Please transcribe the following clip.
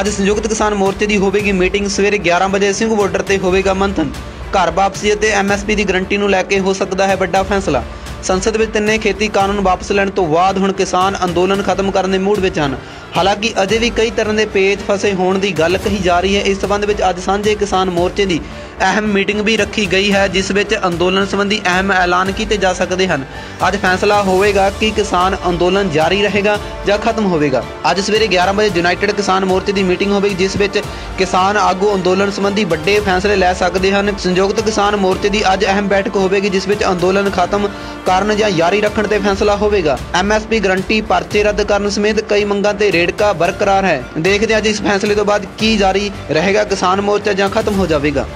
ਅੱਜ ਸੰਯੁਕਤ ਕਿਸਾਨ ਮੋਰਚੇ ਦੀ ਹੋਵੇਗੀ ਮੀਟਿੰਗ ਸਵੇਰੇ 11 ਵਜੇ। ਸਿੰਘ ਬਾਰਡਰ ਤੇ ਹੋਵੇਗਾ ਮੰਥਨ। ਘਰ ਵਾਪਸੀ ਅਤੇ ਐਮਐਸਪੀ ਦੀ ਗਰੰਟੀ ਨੂੰ ਲੈ ਕੇ ਹੋ ਸਕਦਾ ਹੈ ਵੱਡਾ ਫੈਸਲਾ। ਸੰਸਦ ਵਿੱਚ ਤਿੰਨੇ ਖੇਤੀ ਕਾਨੂੰਨ ਵਾਪਸ ਲੈਣ ਤੋਂ ਬਾਅਦ ਹੁਣ ਕਿਸਾਨ ਅੰਦੋਲਨ ਖਤਮ ਕਰਨ ਦੇ ਮੂਡ ਵਿੱਚ ਹਨ। ਹਾਲਾਂਕਿ ਅਜੇ ਵੀ ਕਈ ਤਰ੍ਹਾਂ ਦੇ ਪੇਚ ਫਸੇ ਹੋਣ ਦੀ ਗੱਲ ਕਹੀ ਜਾ ਰਹੀ ਹੈ। ਇਸ ਸਬੰਧ ਵਿੱਚ ਅੱਜ ਸਾਂਝੇ ਕਿਸਾਨ ਮੋਰਚੇ ਦੀ ਅਹਿਮ ਮੀਟਿੰਗ ਵੀ ਰੱਖੀ ਗਈ ਹੈ, ਜਿਸ ਵਿੱਚ ਅੰਦੋਲਨ ਸੰਬੰਧੀ ਅਹਿਮ ਐਲਾਨ ਕੀਤੇ ਜਾ ਸਕਦੇ ਹਨ। ਅੱਜ ਫੈਸਲਾ ਹੋਵੇਗਾ ਕਿ ਕਿਸਾਨ ਅੰਦੋਲਨ ਜਾਰੀ ਰਹੇਗਾ ਜਾਂ ਖਤਮ ਹੋਵੇਗਾ। ਅੱਜ ਸਵੇਰੇ 11 ਵਜੇ ਯੂਨਾਈਟਿਡ ਕਿਸਾਨ ਮੋਰਚੇ ਦੀ ਮੀਟਿੰਗ ਹੋਵੇਗੀ, ਜਿਸ ਵਿੱਚ ਕਿਸਾਨ ਆਗੂ ਅੰਦੋਲਨ ਸੰਬੰਧੀ ਵੱਡੇ ਫੈਸਲੇ ਲੈ ਸਕਦੇ ਹਨ। ਸੰਯੁਕਤ ਕਿਸਾਨ ਮੋਰਚੇ ਦੀ ਅੱਜ ਅਹਿਮ ਬੈਠਕ ਹੋਵੇਗੀ, ਜਿਸ ਵਿੱਚ ਅੰਦੋਲਨ ਖਤਮ ਕਰਨ ਜਾਂ ਜਾਰੀ ਰੱਖਣ ਤੇ ਫੈਸਲਾ ਹੋਵੇਗਾ। ਐਮਐਸਪੀ ਗਰੰਟੀ ਪਰਚੇ ਰੱਦ ਕਰਨ ਸਮੇਤ ਕਈ ਮੰਗਾਂ ਤੇ ਰੇੜਕਾ ਬਰਕਰਾਰ ਹੈ। ਦੇਖਦੇ ਹਾਂ ਅੱਜ ਇਸ ਫੈਸਲੇ ਤੋਂ ਬਾਅਦ ਕੀ ਜਾਰੀ ਰਹੇਗਾ ਕਿਸਾਨ ਮੋਰਚਾ ਜਾਂ ਖਤਮ ਹੋ ਜਾਵੇਗਾ।